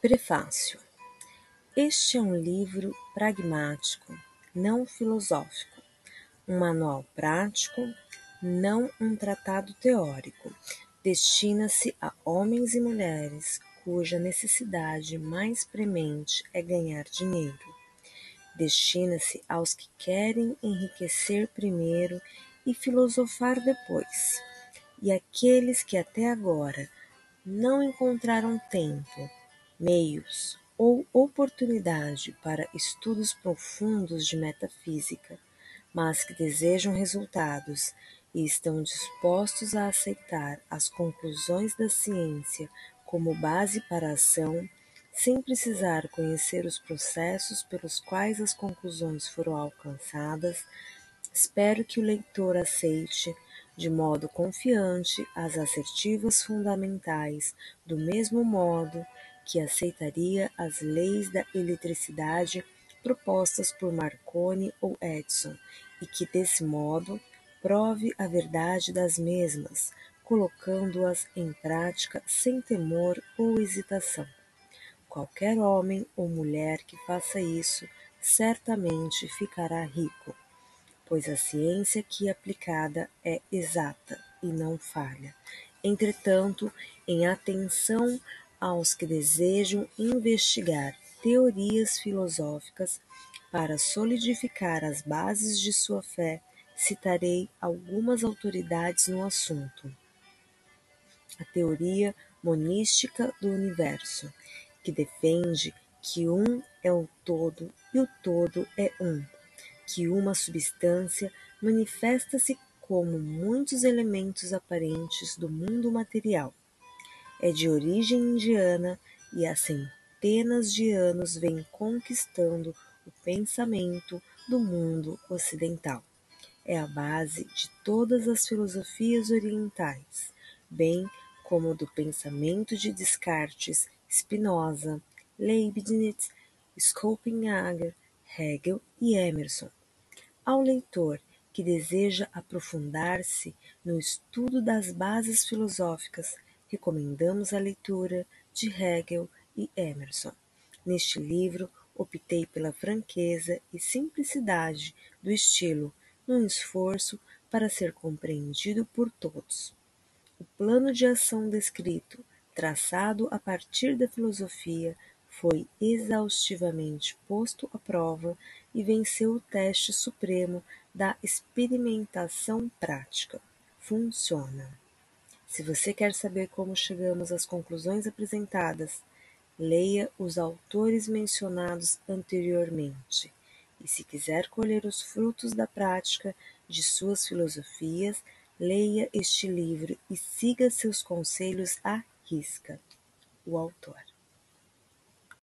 Prefácio Este é um livro pragmático, não filosófico, um manual prático, não um tratado teórico. Destina-se a homens e mulheres cuja necessidade mais premente é ganhar dinheiro. Destina-se aos que querem enriquecer primeiro e filosofar depois, e aqueles que até agora não encontraram tempo meios ou oportunidade para estudos profundos de metafísica, mas que desejam resultados e estão dispostos a aceitar as conclusões da ciência como base para a ação, sem precisar conhecer os processos pelos quais as conclusões foram alcançadas, espero que o leitor aceite, de modo confiante, as assertivas fundamentais, do mesmo modo que aceitaria as leis da eletricidade propostas por Marconi ou Edison e que, desse modo, prove a verdade das mesmas, colocando-as em prática sem temor ou hesitação. Qualquer homem ou mulher que faça isso certamente ficará rico, pois a ciência que aplicada é exata e não falha. Entretanto, em atenção aos que desejam investigar teorias filosóficas para solidificar as bases de sua fé, citarei algumas autoridades no assunto. A teoria monística do universo, que defende que um é o todo e o todo é um, que uma substância manifesta-se como muitos elementos aparentes do mundo material é de origem indiana e há centenas de anos vem conquistando o pensamento do mundo ocidental. É a base de todas as filosofias orientais, bem como do pensamento de Descartes, Spinoza, Leibniz, Schopenhauer, Hegel e Emerson. Ao leitor que deseja aprofundar-se no estudo das bases filosóficas, recomendamos a leitura de Hegel e Emerson. Neste livro, optei pela franqueza e simplicidade do estilo, num esforço para ser compreendido por todos. O plano de ação descrito, traçado a partir da filosofia, foi exaustivamente posto à prova e venceu o teste supremo da experimentação prática. Funciona. Se você quer saber como chegamos às conclusões apresentadas, leia os autores mencionados anteriormente. E se quiser colher os frutos da prática de suas filosofias, leia este livro e siga seus conselhos à risca. O autor.